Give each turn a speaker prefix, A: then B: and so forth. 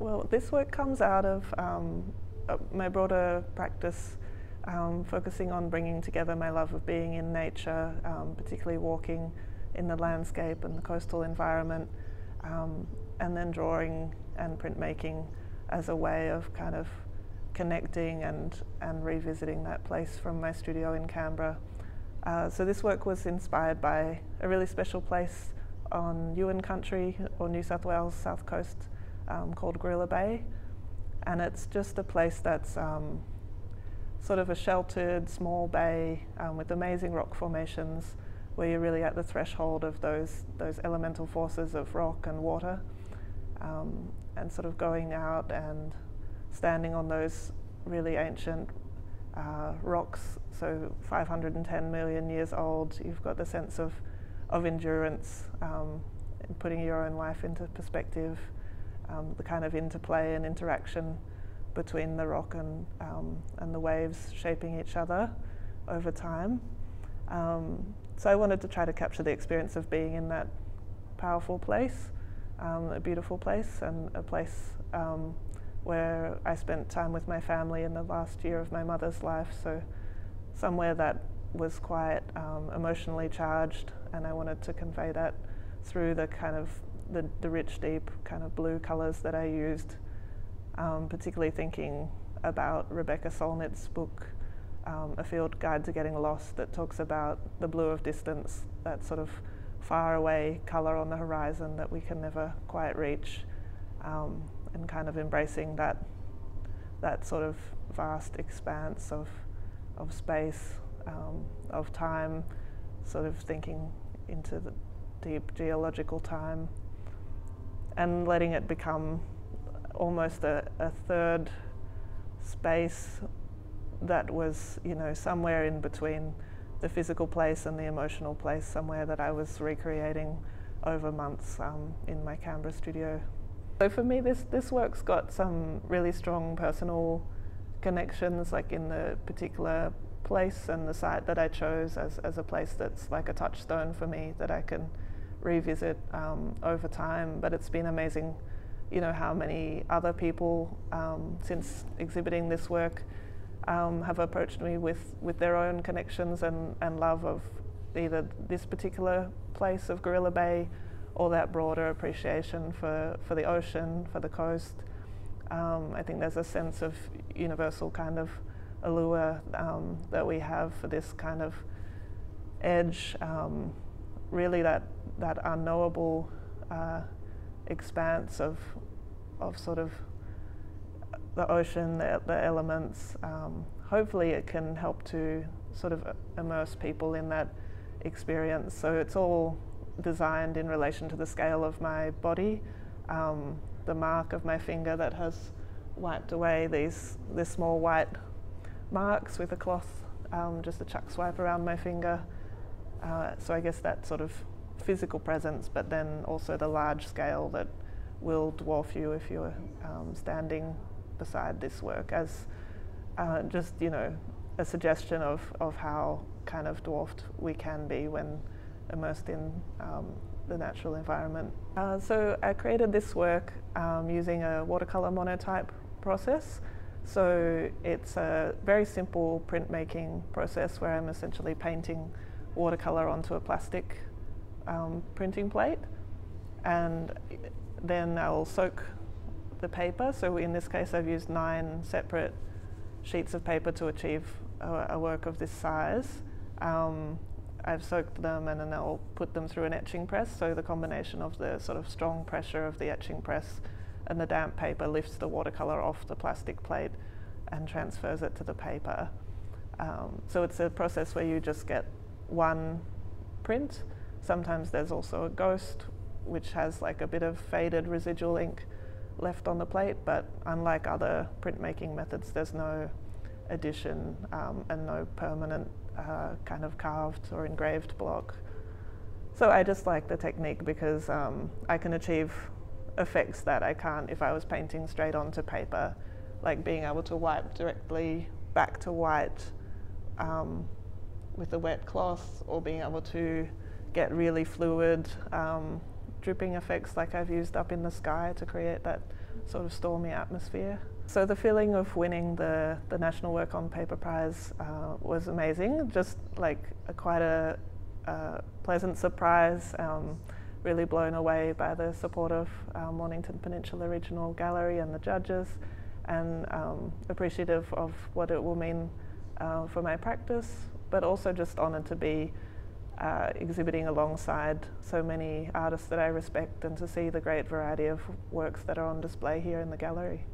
A: Well, this work comes out of um, uh, my broader practice um, focusing on bringing together my love of being in nature, um, particularly walking in the landscape and the coastal environment, um, and then drawing and printmaking as a way of kind of connecting and, and revisiting that place from my studio in Canberra. Uh, so this work was inspired by a really special place on Yuin country or New South Wales south coast um, called Guerilla Bay. And it's just a place that's um, sort of a sheltered small bay um, with amazing rock formations where you're really at the threshold of those, those elemental forces of rock and water. Um, and sort of going out and standing on those really ancient uh, rocks, so 510 million years old, you've got the sense of, of endurance, um, and putting your own life into perspective, um, the kind of interplay and interaction between the rock and, um, and the waves shaping each other over time. Um, so I wanted to try to capture the experience of being in that powerful place, um, a beautiful place, and a place um, where I spent time with my family in the last year of my mother's life. So somewhere that was quite um, emotionally charged, and I wanted to convey that through the kind of the, the rich, deep kind of blue colours that I used, um, particularly thinking about Rebecca Solnit's book, um, A Field Guide to Getting Lost, that talks about the blue of distance, that sort of far away colour on the horizon that we can never quite reach. Um, and kind of embracing that that sort of vast expanse of of space, um, of time, sort of thinking into the deep geological time, and letting it become almost a, a third space that was, you know, somewhere in between the physical place and the emotional place, somewhere that I was recreating over months um, in my Canberra studio. So for me, this, this work's got some really strong personal connections, like in the particular place and the site that I chose as, as a place that's like a touchstone for me that I can revisit um, over time. But it's been amazing, you know, how many other people um, since exhibiting this work um, have approached me with, with their own connections and, and love of either this particular place of Guerilla Bay or that broader appreciation for, for the ocean, for the coast. Um, I think there's a sense of universal kind of allure um, that we have for this kind of edge, um, really that, that unknowable uh, expanse of, of sort of the ocean, the, the elements. Um, hopefully it can help to sort of immerse people in that experience. So it's all designed in relation to the scale of my body. Um, the mark of my finger that has wiped away these, these small white marks with a cloth, um, just a chuck swipe around my finger. Uh, so I guess that sort of physical presence, but then also the large scale that will dwarf you if you're um, standing beside this work as uh, just, you know, a suggestion of, of how kind of dwarfed we can be when immersed in um, the natural environment. Uh, so I created this work um, using a watercolor monotype process. So it's a very simple printmaking process where I'm essentially painting watercolor onto a plastic um, printing plate and then I'll soak the paper. So in this case I've used nine separate sheets of paper to achieve a, a work of this size. Um, I've soaked them and then I'll put them through an etching press. So the combination of the sort of strong pressure of the etching press and the damp paper lifts the watercolor off the plastic plate and transfers it to the paper. Um, so it's a process where you just get one print. Sometimes there's also a ghost, which has like a bit of faded residual ink left on the plate, but unlike other printmaking methods, there's no edition um, and no permanent uh, kind of carved or engraved block. So I just like the technique because um, I can achieve effects that I can't if I was painting straight onto paper, like being able to wipe directly back to white um, with a wet cloth or being able to get really fluid um, dripping effects like I've used up in the sky to create that sort of stormy atmosphere. So the feeling of winning the, the National Work on Paper Prize uh, was amazing, just like a, quite a, a, pleasant surprise, um, really blown away by the support of um, Mornington Peninsula Regional Gallery and the judges, and um, appreciative of what it will mean uh, for my practice, but also just honoured to be uh, exhibiting alongside so many artists that I respect and to see the great variety of works that are on display here in the gallery.